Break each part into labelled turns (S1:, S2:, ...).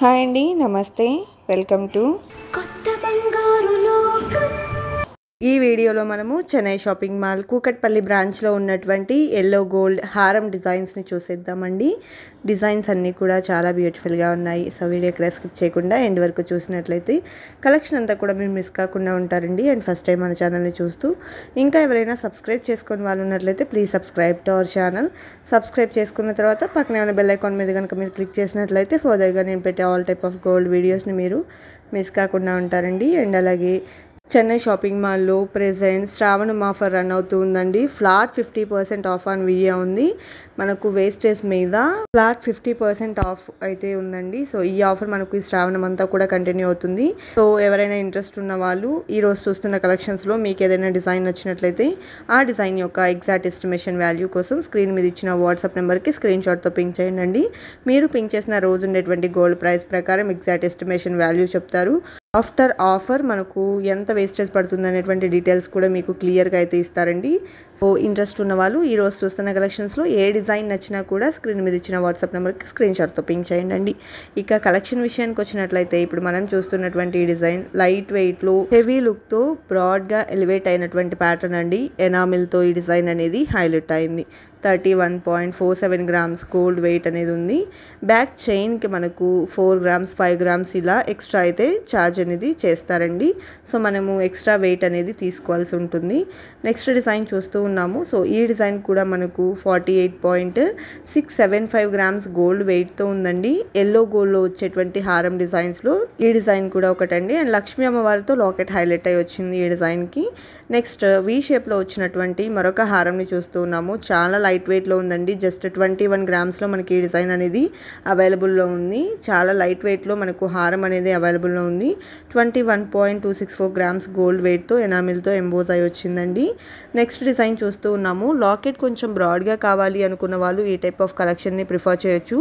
S1: Hi అండి నమస్తే. Welcome to
S2: కొత్త
S1: ఈ వీడియోలో మనము చెన్నై షాపింగ్ మాల్ కూకట్పల్లి బ్రాంచ్లో ఉన్నటువంటి ఎల్లో గోల్డ్ హారం డిజైన్స్ని చూసేద్దామండి. డిజైన్స్ అన్నీ కూడా చాలా బ్యూటిఫుల్గా ఉన్నాయి. సో వీడియో ఇక్కడ స్కిప్ చేయకుండా ఎండ్ వరకు చూసినట్లయితే కలెక్షన్ అంతా కూడా మీరు మిస్ కాకుండా ఉంటారండి. అండ్ ఫస్ట్ టైం మన ఛానల్ని చూస్తూ ఇంకా ఎవరైనా సబ్స్క్రైబ్ చేసుకుని వాళ్ళు ఉన్నట్లయితే please subscribe to our channel subscribe చేసుకున్న తర్వాత పక్కనే ఉన్న బెల్ ఐకాన్ మీద కనుక మీరు క్లిక్ చేసినట్లయితే ఫర్దర్గా నేను పెట్టే ఆల్ టైప్ ఆఫ్ గోల్డ్ వీడియోస్ని మీరు మిస్ కాకుండా ఉంటారండి. అండ్ అలాగే చెన్నై షాపింగ్ మాల్లో ప్రెసెంట్ శ్రావణం ఆఫర్ రన్ అవుతూ ఉందండి. Flat fifty percent off on V A ఉంది. మనకు వేస్టేజ్ మీద ఫ్లాట్ ఫిఫ్టీ పర్సెంట్ ఆఫ్ అయితే ఉందండి. సో ఈ ఆఫర్ మనకు ఈ శ్రావణం అంతా కూడా కంటిన్యూ అవుతుంది. సో ఎవరైనా ఇంట్రెస్ట్ ఉన్న వాళ్ళు ఈ రోజు చూస్తున్న కలెక్షన్స్లో మీకు ఏదైనా డిజైన్ నచ్చినట్లయితే ఆ డిజైన్ యొక్క ఎగ్జాక్ట్ ఎస్టిమేషన్ వాల్యూ కోసం స్క్రీన్ మీద ఇచ్చిన వాట్సాప్ నెంబర్కి స్క్రీన్ షాట్తో పింక్ చేయండి. మీరు పింక్ చేసిన రోజు ఉండేటువంటి గోల్డ్ ప్రైస్ ప్రకారం ఎగ్జాక్ట్ ఎస్టిమేషన్ వాల్యూ చెప్తారు. ఆఫ్టర్ ఆఫర్ మనకు ఎంత వేస్టేజ్ పడుతుంది అనేటువంటి డీటెయిల్స్ కూడా మీకు క్లియర్గా అయితే ఇస్తారండి. సో ఇంట్రెస్ట్ ఉన్న వాళ్ళు ఈ రోజు చూస్తున్న కలెక్షన్స్లో ఏ డిజైన్ నచ్చినా కూడా స్క్రీన్ మీద ఇచ్చిన వాట్సాప్ నెంబర్కి స్క్రీన్ షాట్తో పింక్ చేయండి ఇక కలెక్షన్ విషయానికి వచ్చినట్లయితే ఇప్పుడు మనం చూస్తున్నటువంటి డిజైన్ లైట్ వెయిట్లో హెవీ లుక్తో బ్రాడ్గా ఎలివేట్ అయినటువంటి ప్యాటర్న్ అండి. ఎనామిల్తో ఈ డిజైన్ అనేది హైలైట్ అయింది. Thirty one point four seven grams gold weight అనేది ఉంది. బ్యాక్ చైన్కి మనకు ఫోర్ గ్రామ్స్ ఫైవ్ గ్రామ్స్ ఇలా ఎక్స్ట్రా అయితే ఛార్జ్ అనేది చేస్తారండి. సో మనము ఎక్స్ట్రా వెయిట్ అనేది తీసుకోవాల్సి ఉంటుంది. నెక్స్ట్ డిజైన్ చూస్తూ ఉన్నాము. సో ఈ డిజైన్ కూడా మనకు forty eight point six seven five grams gold వెయిట్తో ఉందండి. ఎల్లో గోల్డ్లో వచ్చేటువంటి హారం డిజైన్స్లో ఈ డిజైన్ కూడా ఒకటండి. అండ్ లక్ష్మీ అమ్మవారితో లాకెట్ హైలైట్ అయి వచ్చింది ఈ డిజైన్కి. నెక్స్ట్ వీ షేప్లో వచ్చినటువంటి మరొక హారంని చూస్తూ ఉన్నాము. చాలా లైట్ వెయిట్లో ఉందండి. జస్ట్ ట్వంటీ వన్ గ్రామ్స్లో మనకి ఈ డిజైన్ అనేది అవైలబుల్లో ఉంది. చాలా లైట్ వెయిట్లో మనకు హారం అనేది అవైలబుల్లో ఉంది. Twenty one point two six four grams gold వెయిట్తో ఎనామిల్తో ఎంబోజ్ అయి వచ్చిందండి. నెక్స్ట్ డిజైన్ చూస్తూ ఉన్నాము. లాకెట్ కొంచెం బ్రాడ్గా కావాలి అనుకున్న వాళ్ళు ఈ టైప్ ఆఫ్ కలెక్షన్ని ప్రిఫర్ చేయొచ్చు.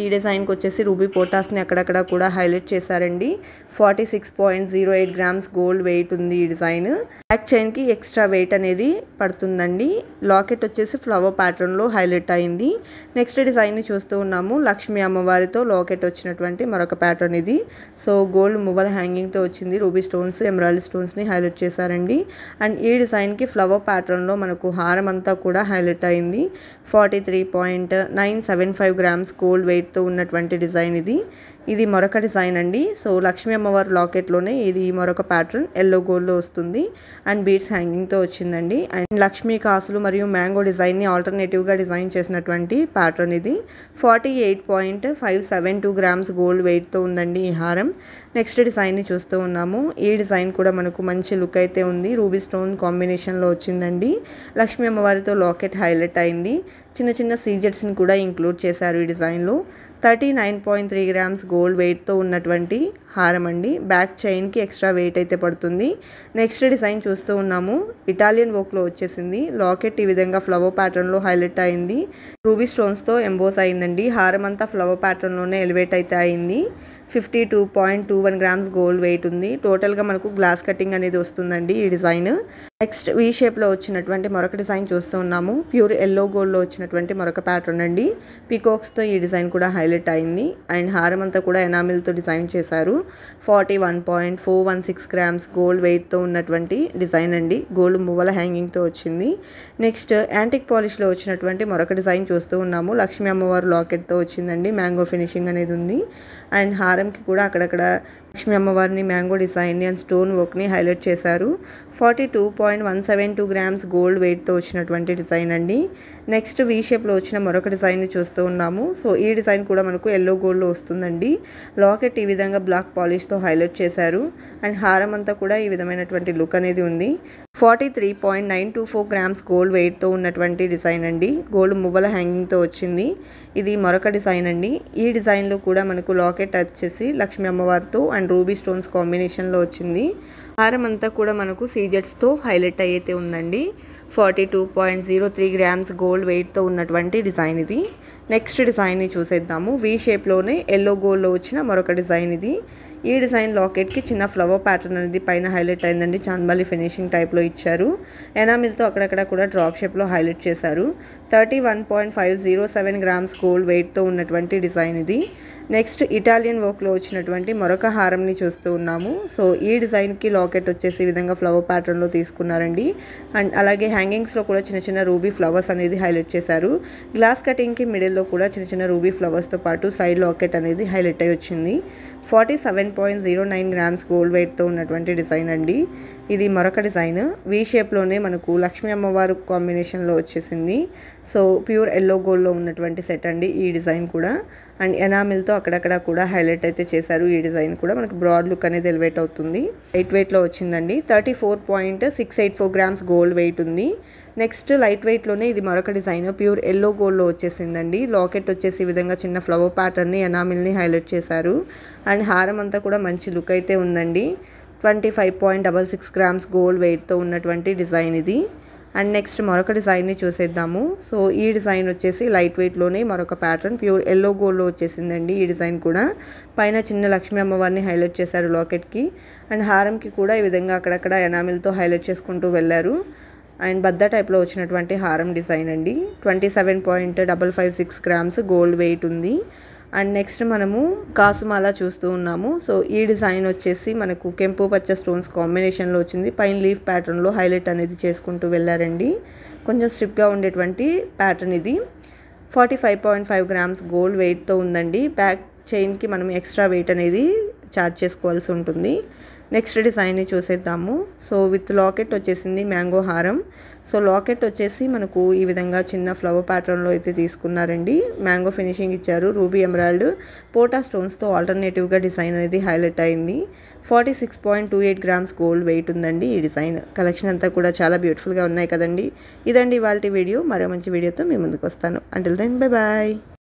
S1: ఈ డిజైన్కి వచ్చేసి రూబీ పోటాస్ని అక్కడక్కడ కూడా హైలైట్ చేశారండి. Forty six point zero eight grams gold weight ఉంది ఈ డిజైన్ బ్యాక్ చైన్కి ఎక్స్ట్రా వెయిట్ అనేది పడుతుందండి. లాకెట్ వచ్చేసి ఫ్లవర్ ప్యాటర్న్లో హైలైట్ అయింది. నెక్స్ట్ డిజైన్ని చూస్తూ ఉన్నాము. లక్ష్మీ అమ్మవారితో లాకెట్ వచ్చినటువంటి మరొక ప్యాటర్న్ ఇది. సో గోల్డ్ మువ్వల హ్యాంగింగ్తో వచ్చింది. రూబీ స్టోన్స్ ఎమరాల్డ్ స్టోన్స్ని హైలైట్ చేశారండి. అండ్ ఈ డిజైన్కి ఫ్లవర్ ప్యాటర్న్లో మనకు హారం అంతా కూడా హైలైట్ అయింది. Forty three point nine seven five grams gold వెయిట్తో ఉన్నటువంటి డిజైన్ ఇది. ఇది మరొక డిజైన్ అండి. సో లక్ష్మీ అమ్మవారి లాకెట్లోనే ఇది మరొక ప్యాటర్న్. ఎల్లో గోల్డ్లో వస్తుంది. అండ్ బీడ్స్ హ్యాంగింగ్తో వచ్చిందండి. అండ్ లక్ష్మీ కాసులు మరియు మ్యాంగో డిజైన్ని ఆల్టర్నేటివ్గా డిజైన్ చేసినటువంటి ప్యాటర్న్ ఇది. Forty eight point five seven two grams gold వెయిట్తో ఉందండి ఈ హారం. నెక్స్ట్ డిజైన్ని చూస్తూ ఉన్నాము. ఈ డిజైన్ కూడా మనకు మంచి లుక్ అయితే ఉంది. రూబీ స్టోన్ కాంబినేషన్లో వచ్చిందండి. లక్ష్మీ అమ్మవారితో లాకెట్ హైలైట్ అయింది. చిన్న చిన్న సీజెట్స్ని కూడా ఇంక్లూడ్ చేశారు ఈ డిజైన్లో. Thirty nine point three grams gold వెయిట్తో ఉన్నటువంటి హారం అండి. బ్యాక్ చైన్కి ఎక్స్ట్రా వెయిట్ అయితే పడుతుంది. నెక్స్ట్ డిజైన్ చూస్తూ ఉన్నాము. ఇటాలియన్ వర్క్లో వచ్చేసింది. లాకెట్ ఈ విధంగా ఫ్లవర్ ప్యాటర్న్లో హైలైట్ అయింది. రూబీ స్టోన్స్తో ఎంబోస్ అయిందండి. హారం అంతా ఫ్లవర్ ప్యాటర్న్లోనే ఎలివేట్ అయితే అయింది. Fifty two point two one grams gold weight ఉంది. టోటల్గా మనకు గ్లాస్ కటింగ్ అనేది వస్తుందండి ఈ డిజైన్. నెక్స్ట్ వీ షేప్లో వచ్చినటువంటి మరొక డిజైన్ చూస్తూ ఉన్నాము. ప్యూర్ ఎల్లో గోల్డ్లో వచ్చినటువంటి మరొక ప్యాటర్న్ అండి. పికాక్స్తో ఈ డిజైన్ కూడా హైలైట్ అయింది. అండ్ హారం అంతా కూడా ఎనామిల్తో డిజైన్ చేశారు. Forty one point four one six grams gold వెయిట్తో ఉన్నటువంటి డిజైన్ అండి. గోల్డ్ మువ్వల హ్యాంగింగ్తో వచ్చింది. నెక్స్ట్ యాంటిక్ పాలిష్లో వచ్చినటువంటి మరొక డిజైన్ చూస్తూ ఉన్నాము. లక్ష్మీ అమ్మవారు లాకెట్తో వచ్చిందండి. మ్యాంగో ఫినిషింగ్ అనేది ఉంది. అండ్ హారంకి కూడా అక్కడక్కడ లక్ష్మీ అమ్మవారిని మ్యాంగో డిజైన్ని అండ్ స్టోన్ వర్క్ని హైలైట్ చేశారు. Forty two point one seven two grams gold వెయిట్తో వచ్చినటువంటి డిజైన్ అండి. నెక్స్ట్ వీ షేప్లో వచ్చిన మరొక డిజైన్ని చూస్తూ ఉన్నాము. సో ఈ డిజైన్ కూడా మనకు ఎల్లో గోల్డ్లో వస్తుందండి. లాకెట్ ఈ విధంగా బ్లాక్ పాలిష్తో హైలైట్ చేశారు. అండ్ హారం అంతా కూడా ఈ విధమైనటువంటి లుక్ అనేది ఉంది. Forty three point nine two four grams gold వెయిట్తో ఉన్నటువంటి డిజైన్ అండి. గోల్డ్ మువ్వల హ్యాంగింగ్తో వచ్చింది. ఇది మరొక డిజైన్ అండి. ఈ డిజైన్లో కూడా మనకు లాకెట్ వచ్చేసి లక్ష్మీ అమ్మవారితో అండ్ రూబీ స్టోన్స్ కాంబినేషన్లో వచ్చింది. హారం అంతా కూడా మనకు సీజెట్స్తో హైలైట్ అయితే ఉందండి. Forty two point zero three grams gold వెయిట్తో ఉన్నటువంటి డిజైన్ ఇది. నెక్స్ట్ డిజైన్ని చూసేద్దాము. వీ షేప్లోనే ఎల్లో గోల్డ్లో వచ్చిన మరొక డిజైన్ ఇది. ఈ డిజైన్ లాకెట్కి చిన్న ఫ్లవర్ ప్యాటర్న్ అనేది పైన హైలైట్ అయిందండి. చాంద్బాలి ఫినిషింగ్ టైప్లో ఇచ్చారు. ఎనామిల్తో అక్కడక్కడ కూడా డ్రాప్ షేప్లో హైలైట్ చేశారు. Thirty one point five zero seven grams gold వెయిట్తో ఉన్నటువంటి డిజైన్ ఇది. నెక్స్ట్ ఇటాలియన్ వర్క్లో వచ్చినటువంటి మరొక హారంని చూస్తూ ఉన్నాము. సో ఈ డిజైన్కి లాకెట్ వచ్చేసి విధంగా ఫ్లవర్ ప్యాటర్న్లో తీసుకున్నారండి. అండ్ అలాగే హ్యాంగింగ్స్లో కూడా చిన్న చిన్న రూబీ ఫ్లవర్స్ అనేది హైలైట్ చేశారు. గ్లాస్ కటింగ్కి మిడిల్లో కూడా చిన్న చిన్న రూబీ ఫ్లవర్స్తో పాటు సైడ్ లాకెట్ అనేది హైలైట్ అయి వచ్చింది. Forty seven point zero nine grams gold వెయిట్తో ఉన్నటువంటి డిజైన్ అండి. ఇది మరొక డిజైన్. వీ షేప్లోనే మనకు లక్ష్మీ అమ్మవారు కాంబినేషన్లో వచ్చేసింది. సో ప్యూర్ ఎల్లో గోల్డ్లో ఉన్నటువంటి సెట్ అండి ఈ డిజైన్ కూడా. అండ్ ఎనామిల్తో అక్కడక్కడ కూడా హైలైట్ అయితే చేశారు. ఈ డిజైన్ కూడా మనకు బ్రాడ్ లుక్ అనేది ఎలివేట్ అవుతుంది. ఎయిట్ వెయిట్లో వచ్చిందండి. Thirty four point six eight four grams gold weight ఉంది. నెక్స్ట్ లైట్ వెయిట్లోనే ఇది మరొక డిజైన్. ప్యూర్ ఎల్లో గోల్డ్లో వచ్చేసిందండి. లాకెట్ వచ్చేసి ఈ విధంగా చిన్న ఫ్లవర్ ప్యాటర్న్ని ఎనామిల్ని హైలైట్ చేశారు. అండ్ హారం అంతా కూడా మంచి లుక్ అయితే ఉందండి. Twenty five point double six grams gold వెయిట్తో ఉన్నటువంటి డిజైన్ ఇది. అండ్ నెక్స్ట్ మరొక డిజైన్ని చూసేద్దాము. సో ఈ డిజైన్ వచ్చేసి లైట్ వెయిట్లోనే మరొక ప్యాటర్న్. ప్యూర్ ఎల్లో గోల్డ్లో వచ్చేసిందండి ఈ డిజైన్ కూడా. పైన చిన్న లక్ష్మీ అమ్మవారిని హైలైట్ చేశారు లాకెట్కి. అండ్ హారంకి కూడా ఈ విధంగా అక్కడక్కడ ఎనామిల్తో హైలైట్ చేసుకుంటూ వెళ్ళారు. అండ్ బద్ద టైప్లో వచ్చినటువంటి హారం డిజైన్ అండి. Twenty seven point double five six grams gold weight ఉంది. అండ్ నెక్స్ట్ మనము కాసుమాల చూస్తూ ఉన్నాము. సో ఈ డిజైన్ వచ్చేసి మనకు కెంపు పచ్చ స్టోన్స్ కాంబినేషన్లో వచ్చింది. పైన లీఫ్ ప్యాటర్న్లో హైలైట్ అనేది చేసుకుంటూ వెళ్ళారండి. కొంచెం స్ట్రిప్గా ఉండేటువంటి ప్యాటర్న్ ఇది. Forty five point five grams gold వెయిట్తో ఉందండి. బ్యాక్ చైన్కి మనం ఎక్స్ట్రా వెయిట్ అనేది ఛార్జ్ చేసుకోవాల్సి ఉంటుంది. నెక్స్ట్ డిజైన్ని చూసేద్దాము. సో విత్ లాకెట్ వచ్చేసింది మ్యాంగో హారం. సో లాకెట్ వచ్చేసి మనకు ఈ విధంగా చిన్న ఫ్లవర్ ప్యాటర్న్లో అయితే తీసుకున్నారండి. మ్యాంగో ఫినిషింగ్ ఇచ్చారు. రూబీ ఎమరాల్డ్ పోటా స్టోన్స్తో ఆల్టర్నేటివ్గా డిజైన్ అనేది హైలైట్ అయింది. Forty six point two eight grams gold weight ఉందండి ఈ డిజైన్ కలెక్షన్ అంతా కూడా చాలా బ్యూటిఫుల్గా ఉన్నాయి కదండి. ఇదండి ఇవాళ వీడియో మరో మంచి వీడియోతో మీ ముందుకు వస్తాను. Until then bye bye